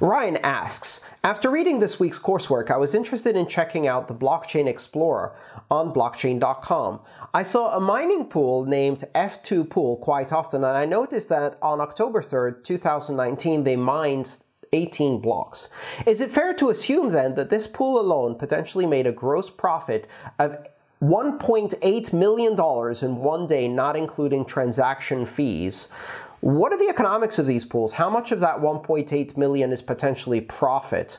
Ryan asks, after reading this week's coursework, I was interested in checking out the Blockchain Explorer on blockchain.com. I saw a mining pool named F2 Pool quite often, and I noticed that on October 3rd, 2019, they mined 18 blocks. Is it fair to assume then that this pool alone potentially made a gross profit of $1.8 million in one day, not including transaction fees? What are the economics of these pools? How much of that 1.8 million is potentially profit?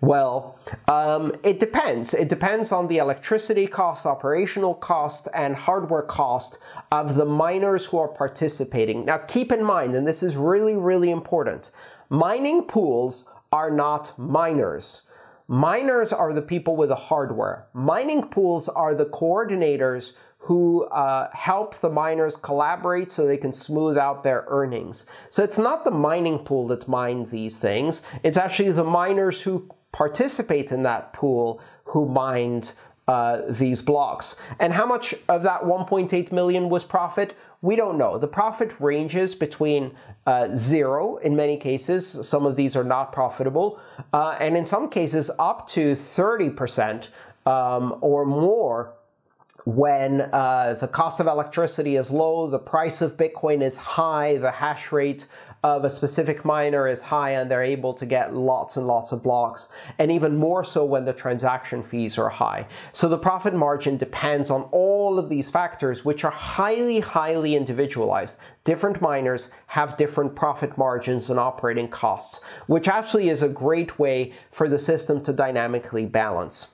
Well, um, it depends. It depends on the electricity cost, operational cost, and hardware cost of the miners who are participating. Now, keep in mind, and this is really, really important, mining pools are not miners. Miners are the people with the hardware. Mining pools are the coordinators who uh, help the miners collaborate so they can smooth out their earnings. So it's not the mining pool that mines these things, it's actually the miners who participate in that pool who mined uh, these blocks. And how much of that 1.8 million was profit? We don't know. The profit ranges between uh, zero in many cases, some of these are not profitable, uh, and in some cases up to 30% um, or more when uh, the cost of electricity is low, the price of Bitcoin is high, the hash rate of a specific miner is high, and they're able to get lots and lots of blocks, and even more so when the transaction fees are high. So the profit margin depends on all of these factors, which are highly, highly individualized. Different miners have different profit margins and operating costs, which actually is a great way for the system to dynamically balance.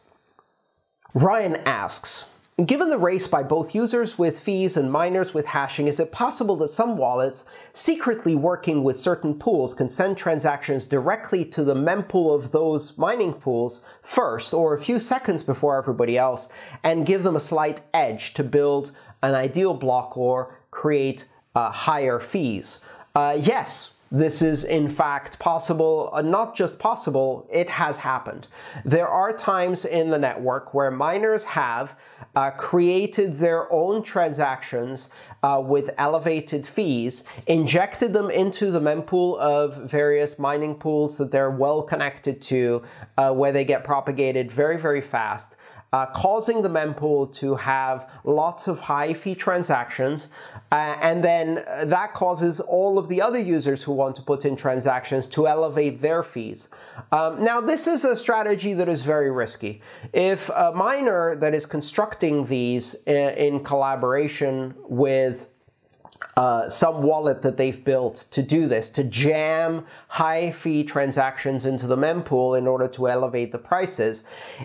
Ryan asks, Given the race by both users with fees and miners with hashing, is it possible that some wallets, secretly working with certain pools, can send transactions directly to the mempool of those mining pools first, or a few seconds before everybody else, and give them a slight edge to build an ideal block or create uh, higher fees? Uh, yes, this is in fact possible, uh, not just possible, it has happened. There are times in the network where miners have uh, created their own transactions uh, with elevated fees, injected them into the mempool of various mining pools that they're well connected to, uh, where they get propagated very, very fast uh, causing the mempool to have lots of high fee transactions. Uh, and then that causes all of the other users who want to put in transactions to elevate their fees. Um, now, this is a strategy that is very risky. If a miner that is constructing these uh, in collaboration with uh, some wallet that they've built to do this, to jam high fee transactions into the mempool in order to elevate the prices.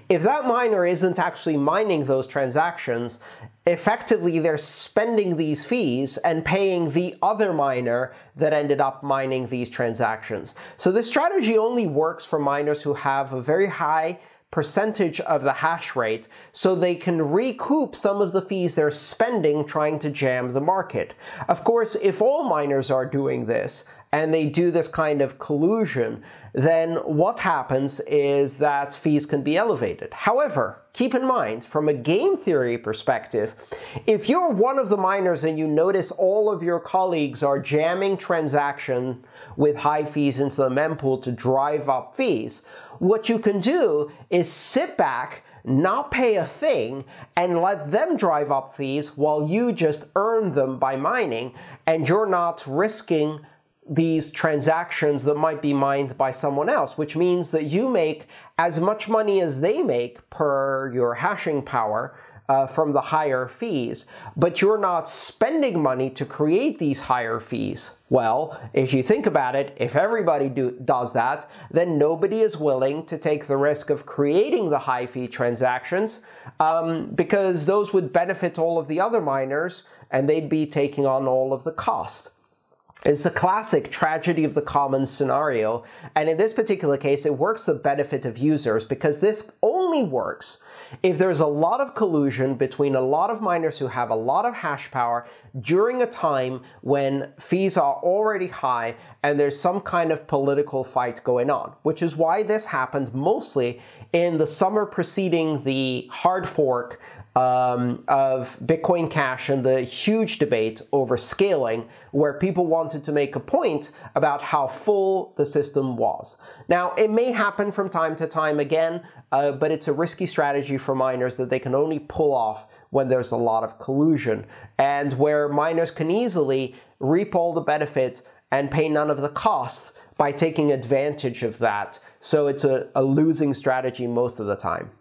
If that miner isn't actually mining those transactions, effectively they're spending these fees and paying the other miner that ended up mining these transactions. So this strategy only works for miners who have a very high percentage of the hash rate so they can recoup some of the fees they're spending trying to jam the market. Of course, if all miners are doing this, and they do this kind of collusion, then what happens is that fees can be elevated. However, keep in mind, from a game theory perspective, if you're one of the miners and you notice all of your colleagues are jamming transaction with high fees into the mempool to drive up fees, what you can do is sit back not pay a thing and let them drive up fees while you just earn them by mining and you're not risking these transactions that might be mined by someone else, which means that you make as much money as they make per your hashing power uh, from the higher fees, but you're not spending money to create these higher fees. Well, if you think about it, if everybody do, does that, then nobody is willing to take the risk of creating the high fee transactions um, because those would benefit all of the other miners and they'd be taking on all of the costs. It's a classic tragedy of the commons scenario, and in this particular case, it works to the benefit of users because this only works if there's a lot of collusion between a lot of miners who have a lot of hash power during a time when fees are already high and there's some kind of political fight going on, which is why this happened mostly in the summer preceding the hard fork um, of Bitcoin Cash and the huge debate over scaling, where people wanted to make a point about how full the system was. Now, it may happen from time to time again, uh, but it's a risky strategy for miners that they can only pull off when there's a lot of collusion, and where miners can easily reap all the benefit and pay none of the costs by taking advantage of that. So it's a, a losing strategy most of the time.